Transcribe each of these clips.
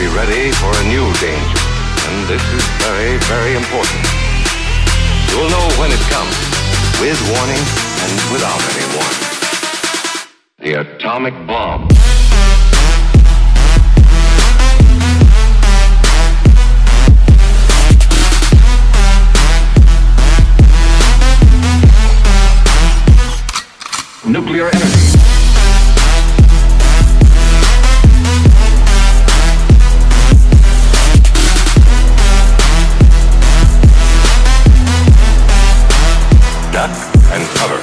be ready for a new danger. And this is very, very important. You'll know when it comes, with warning and without any warning. The atomic bomb. Nuclear energy. And cover.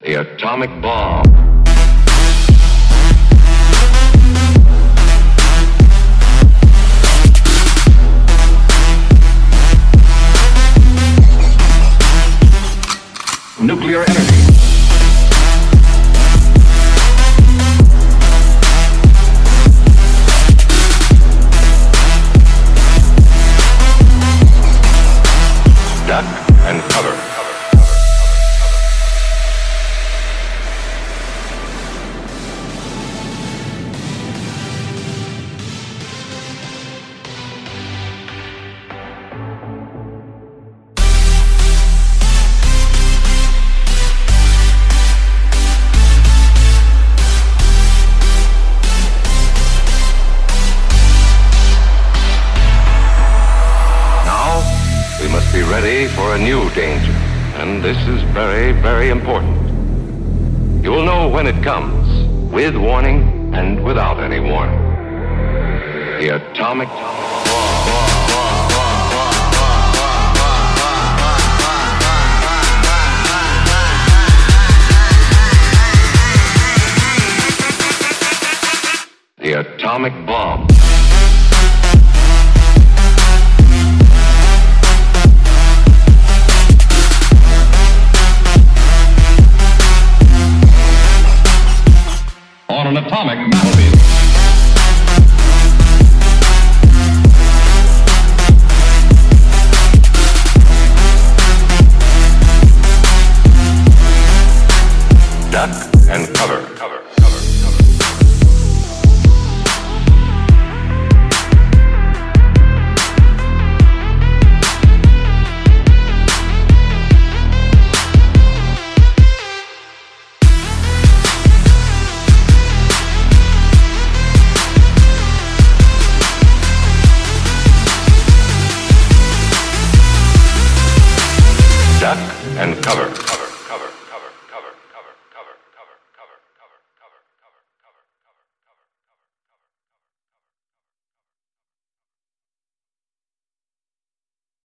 The atomic bomb. And cover. For a new danger. And this is very, very important. You'll know when it comes, with warning and without any warning. The atomic The atomic bomb. On an atomic battlefield. Duck and cover. Cover. Duck and cover.